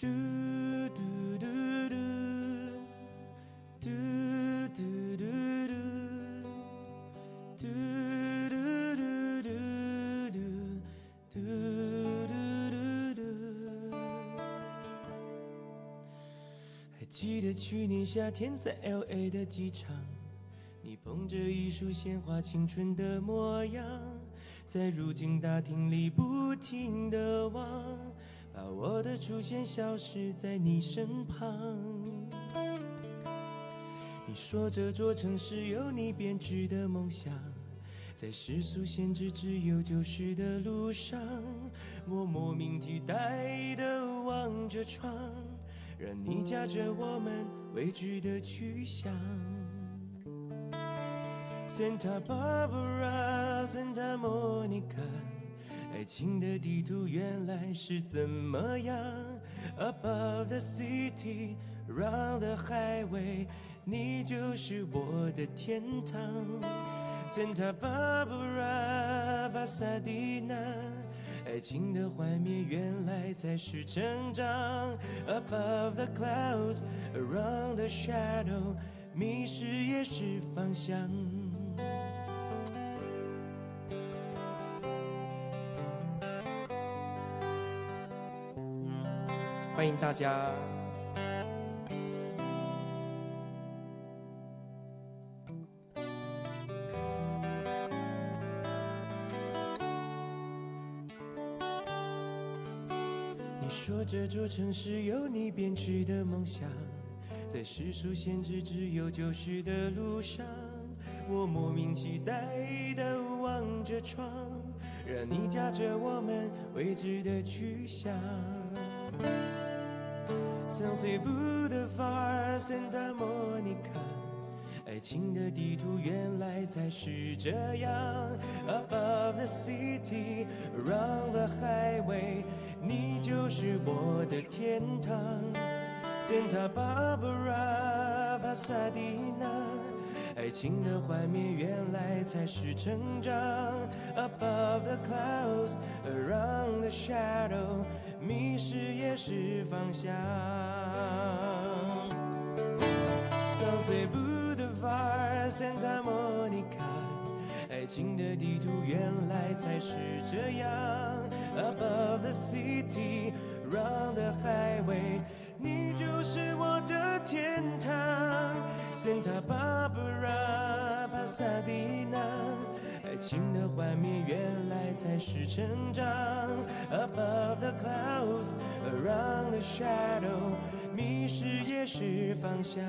嘟嘟嘟嘟，嘟嘟嘟嘟，嘟嘟嘟嘟嘟，嘟嘟嘟嘟。还记得去年夏天在 L.A. 的机场，你捧着一束鲜花，青春的模样，在入境大厅里不停的望。把我的出现消失在你身旁。你说这座城市有你编织的梦想，在世俗限制只有丢失的路上，我莫名期待的望着窗，让你驾着我们未知的去向。Santa Barbara, Santa Monica。爱情的地图原来是怎么样？Above the city, round the highway，你就是我的天堂。Santa Barbara, Pasadena，爱情的幻灭原来才是成长。Above the clouds, around the shadow，迷失也是方向。欢迎大家。你说这座城市有你编织的梦想，在世俗限制只有丢失的路上，我莫名期待的望着窗，让你驾着我们未知的去向。Sunset Boulevard, Santa Monica，爱情的地图原来才是这样。Above the city, around the highway，你就是我的天堂。Santa Barbara, Pasadena，爱情的幻灭原来才是成长。Above the clouds, around the shadow。迷失也是方向。Sunset Boulevard, Santa Monica，爱情的地图原来才是这样。Above the city, round the highway，你就是我的天堂。Santa Barbara, 撒旦。爱情的幻灭原来才是成长。Above the clouds, around the shadow，迷失也是方向。